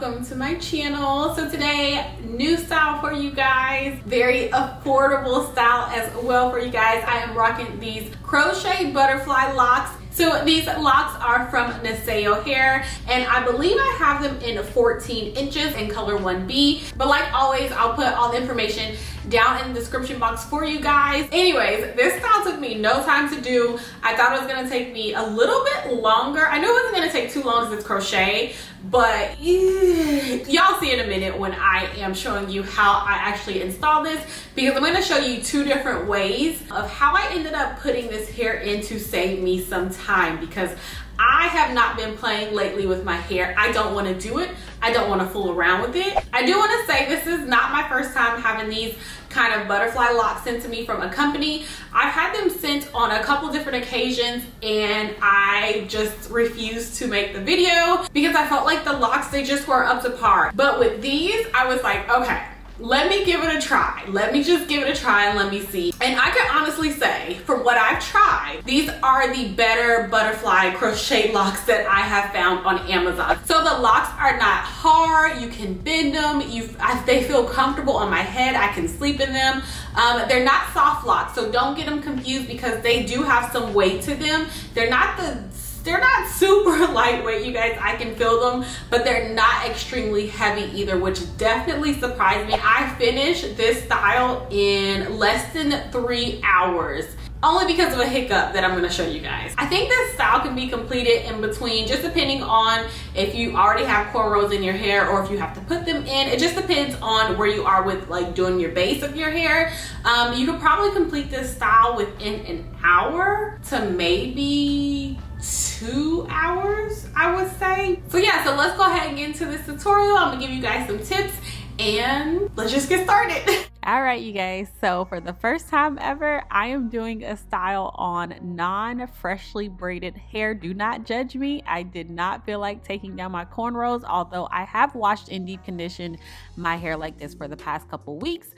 welcome to my channel. So today, new style for you guys. Very affordable style as well for you guys. I am rocking these crochet butterfly locks. So these locks are from Niseyo Hair and I believe I have them in 14 inches in color 1B. But like always, I'll put all the information down in the description box for you guys. Anyways, this style took me no time to do. I thought it was gonna take me a little bit longer. I knew it wasn't gonna take too long because it's crochet, but y'all see in a minute when I am showing you how I actually install this because I'm gonna show you two different ways of how I ended up putting this hair in to save me some time because I have not been playing lately with my hair. I don't want to do it. I don't want to fool around with it. I do want to say this is not my first time having these kind of butterfly locks sent to me from a company. I've had them sent on a couple different occasions and I just refused to make the video because I felt like the locks, they just weren't up to par. But with these, I was like, okay, let me give it a try. Let me just give it a try and let me see. And I can honestly say, from what I've tried, these are the better butterfly crochet locks that I have found on Amazon. So the locks are not hard. You can bend them. You, I, they feel comfortable on my head. I can sleep in them. Um, they're not soft locks, so don't get them confused because they do have some weight to them. They're not the they're not super lightweight you guys i can feel them but they're not extremely heavy either which definitely surprised me i finished this style in less than three hours only because of a hiccup that I'm gonna show you guys. I think this style can be completed in between, just depending on if you already have cornrows in your hair or if you have to put them in. It just depends on where you are with like doing your base of your hair. Um, you could probably complete this style within an hour to maybe two hours, I would say. So yeah, so let's go ahead and get into this tutorial. I'm gonna give you guys some tips and let's just get started. All right, you guys. So for the first time ever, I am doing a style on non-freshly braided hair. Do not judge me. I did not feel like taking down my cornrows, although I have washed and deep conditioned my hair like this for the past couple weeks.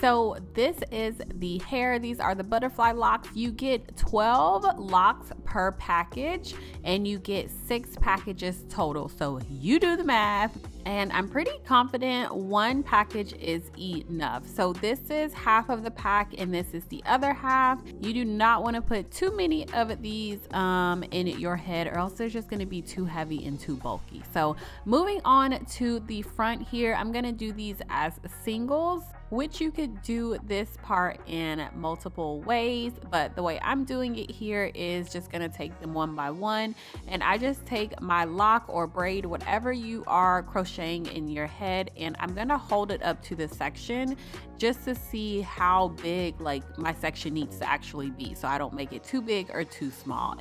So this is the hair. These are the butterfly locks. You get 12 locks per package and you get six packages total. So you do the math and I'm pretty confident one package is enough. So this is half of the pack and this is the other half. You do not want to put too many of these um, in your head or else they're just going to be too heavy and too bulky. So moving on to the front here, I'm going to do these as singles which you could do this part in multiple ways but the way I'm doing it here is just gonna take them one by one and I just take my lock or braid whatever you are crocheting in your head and I'm gonna hold it up to the section just to see how big like my section needs to actually be so I don't make it too big or too small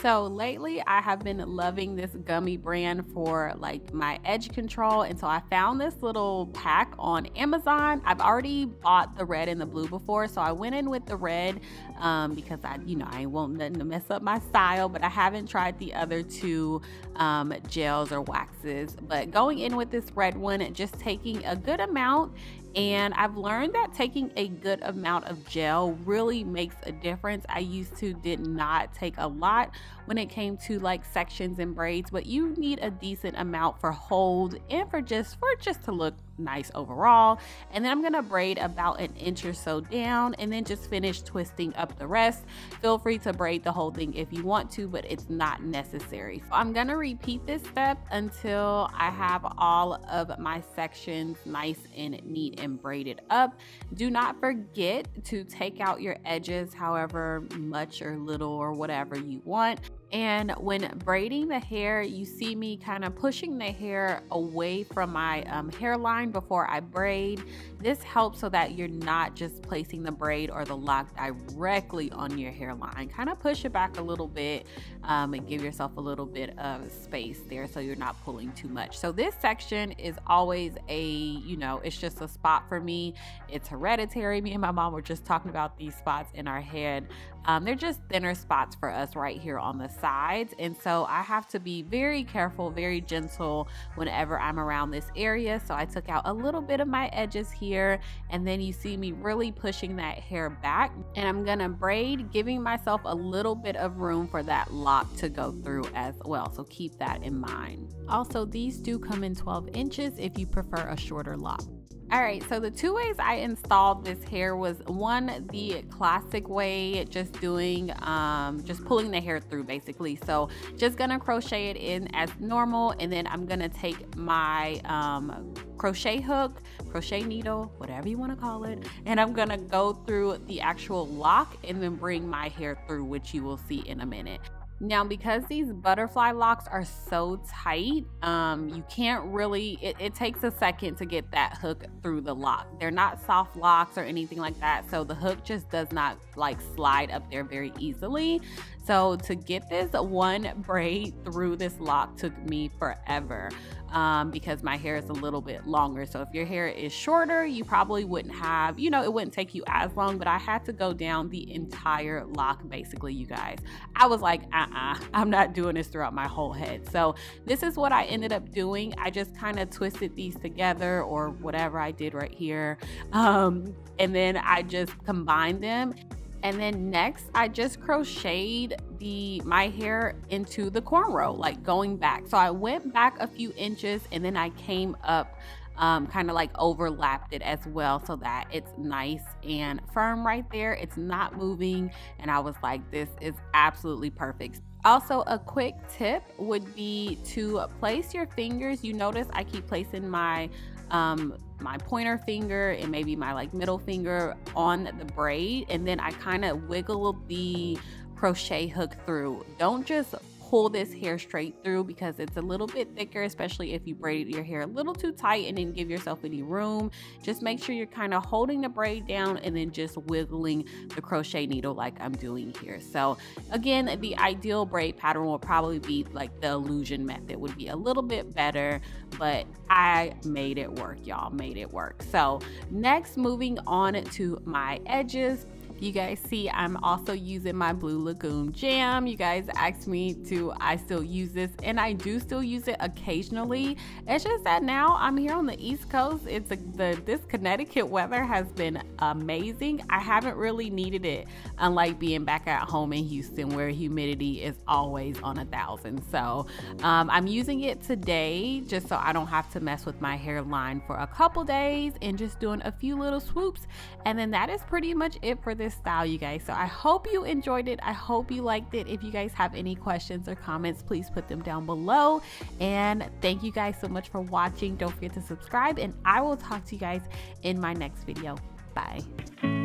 so lately I have been loving this gummy brand for like my edge control. And so I found this little pack on Amazon. I've already bought the red and the blue before. So I went in with the red um, because I, you know, I ain't want nothing to mess up my style, but I haven't tried the other two um, gels or waxes. But going in with this red one, just taking a good amount and I've learned that taking a good amount of gel really makes a difference. I used to did not take a lot when it came to like sections and braids, but you need a decent amount for hold and for just for just to look nice overall. And then I'm gonna braid about an inch or so down and then just finish twisting up the rest. Feel free to braid the whole thing if you want to, but it's not necessary. So I'm gonna repeat this step until I have all of my sections nice and neat and braided up. Do not forget to take out your edges however much or little or whatever you want. And when braiding the hair, you see me kind of pushing the hair away from my um, hairline before I braid. This helps so that you're not just placing the braid or the lock directly on your hairline. Kind of push it back a little bit um, and give yourself a little bit of space there so you're not pulling too much. So this section is always a, you know, it's just a spot for me. It's hereditary. Me and my mom were just talking about these spots in our head. Um, they're just thinner spots for us right here on the sides. And so I have to be very careful, very gentle whenever I'm around this area. So I took out a little bit of my edges here. And then you see me really pushing that hair back. And I'm going to braid, giving myself a little bit of room for that lock to go through as well. So keep that in mind. Also, these do come in 12 inches if you prefer a shorter lock. All right, so the two ways I installed this hair was one, the classic way, just doing, um, just pulling the hair through basically. So just gonna crochet it in as normal, and then I'm gonna take my um, crochet hook, crochet needle, whatever you wanna call it, and I'm gonna go through the actual lock and then bring my hair through, which you will see in a minute. Now, because these butterfly locks are so tight, um, you can't really, it, it, takes a second to get that hook through the lock. They're not soft locks or anything like that. So the hook just does not like slide up there very easily. So to get this one braid through this lock took me forever um, because my hair is a little bit longer. So if your hair is shorter, you probably wouldn't have, you know, it wouldn't take you as long, but I had to go down the entire lock basically, you guys. I was like, uh uh-uh, uh, i am not doing this throughout my whole head. So this is what I ended up doing. I just kind of twisted these together or whatever I did right here. Um, and then I just combined them and then next I just crocheted the my hair into the cornrow like going back. So I went back a few inches and then I came up um, kind of like overlapped it as well so that it's nice and firm right there. It's not moving. And I was like this is absolutely perfect. Also, a quick tip would be to place your fingers. You notice I keep placing my um, my pointer finger and maybe my like middle finger on the braid, and then I kind of wiggle the crochet hook through. Don't just pull this hair straight through because it's a little bit thicker, especially if you braided your hair a little too tight and didn't give yourself any room. Just make sure you're kind of holding the braid down and then just wiggling the crochet needle like I'm doing here. So again, the ideal braid pattern will probably be like the illusion method would be a little bit better, but I made it work, y'all made it work. So next, moving on to my edges. You guys see I'm also using my Blue Lagoon jam. You guys asked me to I still use this and I do still use it occasionally. It's just that now I'm here on the East Coast. It's a, the this Connecticut weather has been amazing. I haven't really needed it unlike being back at home in Houston where humidity is always on a thousand. So um, I'm using it today just so I don't have to mess with my hairline for a couple days and just doing a few little swoops. And then that is pretty much it for this this style, you guys. So I hope you enjoyed it. I hope you liked it. If you guys have any questions or comments, please put them down below. And thank you guys so much for watching. Don't forget to subscribe, and I will talk to you guys in my next video. Bye.